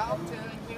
dạ